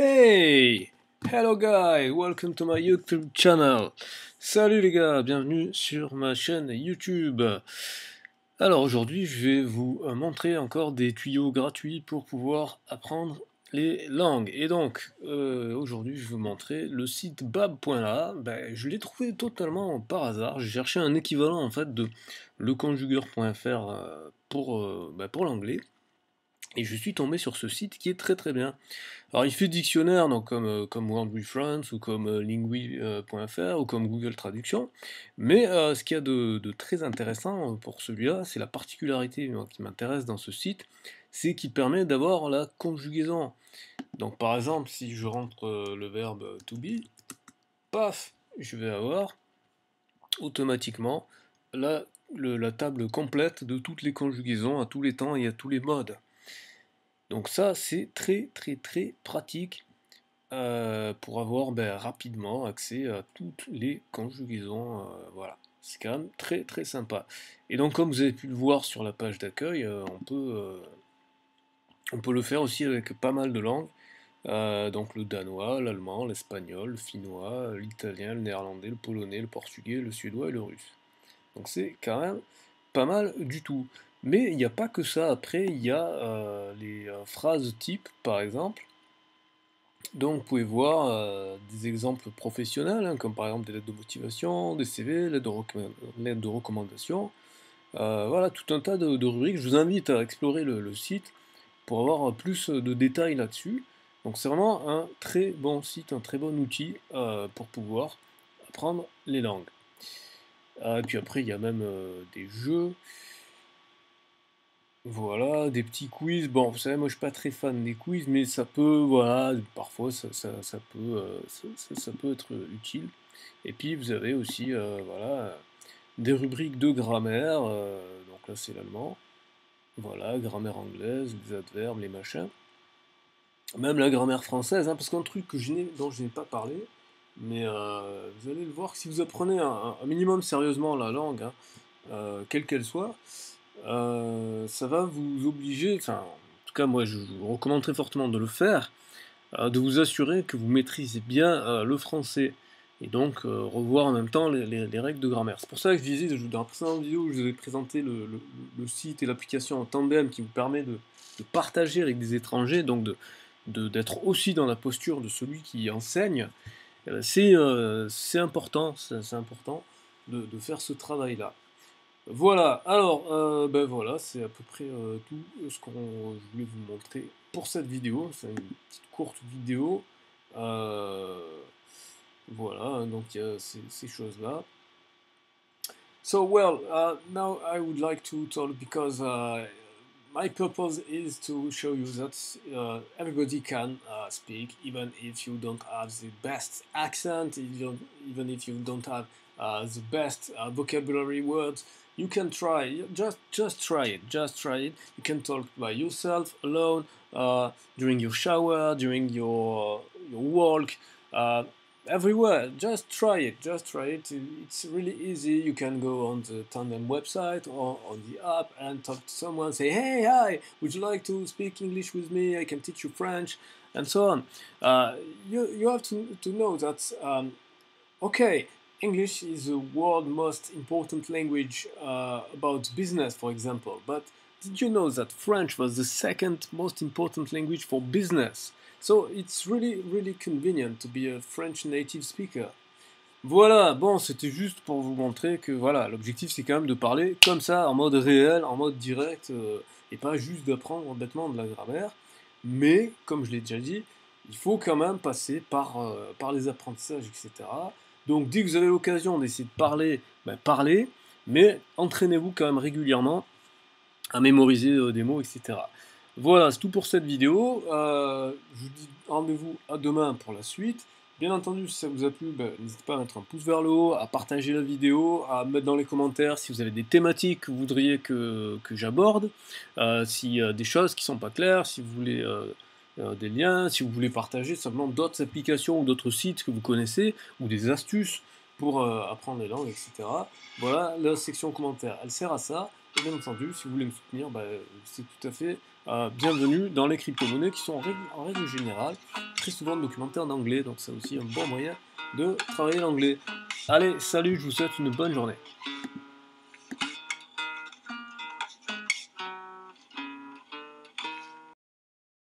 Hey! Hello guys, welcome to my YouTube channel. Salut les gars, bienvenue sur ma chaîne YouTube. Alors aujourd'hui, je vais vous euh, montrer encore des tuyaux gratuits pour pouvoir apprendre les langues. Et donc, euh, aujourd'hui, je vais vous montrer le site bab.la. Ben, je l'ai trouvé totalement par hasard. J'ai cherché un équivalent en fait de leconjugueur.fr euh, pour, ben, pour l'anglais. Et je suis tombé sur ce site qui est très très bien. Alors il fait dictionnaire donc comme, euh, comme World ou comme euh, Lingui.fr ou comme Google Traduction. Mais euh, ce qu'il y a de, très intéressant pour celui-là, c'est la particularité qui m'intéresse dans ce site, c'est qu'il permet d'avoir la conjugaison. Donc par exemple, si je rentre le verbe to be, paf, je vais avoir automatiquement la table complète de toutes les conjugaisons à tous les temps et à tous les modes. Donc ça, c'est très très très pratique euh, pour avoir ben, rapidement accès à toutes les conjugaisons. Euh, voilà, c'est quand même très très sympa. Et donc comme vous avez pu le voir sur la page d'accueil, euh, on, peut, on peut le faire aussi avec pas mal de langues. donc le danois, l'allemand, l'espagnol, le finnois, l'italien, le néerlandais, le polonais, le portugais, le suédois et le russe. Donc c'est quand même pas mal du tout. Mais il n'y a pas que ça. Après, il y a euh, les euh, phrases types, par exemple. Donc, vous pouvez voir euh, des exemples professionnels, hein, comme par exemple des lettres de motivation, des CV, lettres de, de recommandation. voilà, tout un tas de, rubriques. Je vous invite à explorer le, site pour avoir plus de détails là-dessus. Donc, c'est vraiment un très bon site, un très bon outil pour pouvoir apprendre les langues. et puis après, il y a même des jeux. Voilà, des petits quiz. Bon, vous savez, moi je suis pas très fan des quiz, mais ça peut, voilà, parfois ça, peut, euh, ça, peut être utile. Et puis vous avez aussi, euh, voilà, des rubriques de grammaire. Euh, donc là c'est l'allemand. Voilà, grammaire anglaise, les adverbes, les machins. Même la grammaire française, hein, parce qu'un truc que je dont je n'ai pas parlé, mais vous allez le voir, si vous apprenez un, minimum sérieusement la langue, hein, quelle qu'elle soit, euh, ça va vous obliger, enfin, en tout cas, moi, je vous recommande très fortement de le faire, euh, de vous assurer que vous maîtrisez bien euh, le français et donc revoir en même temps les, règles de grammaire. C'est pour ça que je disais dans la précédente vidéo, je vous ai présenté le, site et l'application en tandem qui vous permet de, partager avec des étrangers, donc d'être aussi dans la posture de celui qui enseigne. C'est important, c'est important de faire ce travail-là. Voilà, alors, euh, ben voilà, c'est à peu près euh, tout ce qu'on voulais vous montrer pour cette vidéo. C'est une petite courte vidéo. Euh, voilà, donc il y a ces, choses-là. So, well, uh, now I would like to talk because uh, my purpose is to show you that uh, everybody can uh, speak, even if you don't have the best accent, even if you don't have uh, the best uh, vocabulary words. You can try just just try it just try it. You can talk by yourself alone uh, during your shower during your your walk uh, everywhere. Just try it just try it. It's really easy. You can go on the tandem website or on the app and talk to someone say hey hi would you like to speak english with me? I can teach you french and so on. Uh, you, you have to, to know that um, okay English is the world's most important language uh, about business, for example. But did you know that French was the second most important language for business? So it's really, really convenient to be a French native speaker. Voilà, bon, c'était juste pour vous montrer que voilà, l'objectif c'est quand même de parler comme ça, en mode réel, en mode direct, euh, et pas juste d'apprendre bêtement de la grammaire. Mais, comme je l'ai déjà dit, il faut quand même passer par, euh, par les apprentissages, etc. Donc dès que vous avez l'occasion d'essayer de parler, ben, parlez, mais entraînez-vous quand même régulièrement à mémoriser euh, des mots, etc. Voilà, c'est tout pour cette vidéo. Euh, je vous dis rendez-vous à demain pour la suite. Bien entendu, si ça vous a plu, ben, n'hésitez pas à mettre un pouce vers le haut, à partager la vidéo, à mettre dans les commentaires si vous avez des thématiques que vous voudriez que, j'aborde, euh, a des choses qui ne sont pas claires, si vous voulez euh, des liens, si vous voulez partager simplement d'autres applications ou d'autres sites que vous connaissez, ou des astuces pour euh, apprendre les langues, etc. Voilà, la section commentaires, elle sert à ça. Et bien entendu, si vous voulez me soutenir, bah, c'est tout à fait euh, bienvenu dans les crypto-monnaies qui sont en règle, en règle, générale très souvent documentées en anglais, donc c'est aussi un bon moyen de travailler l'anglais. Allez, salut, je vous souhaite une bonne journée.